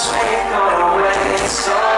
just go away. So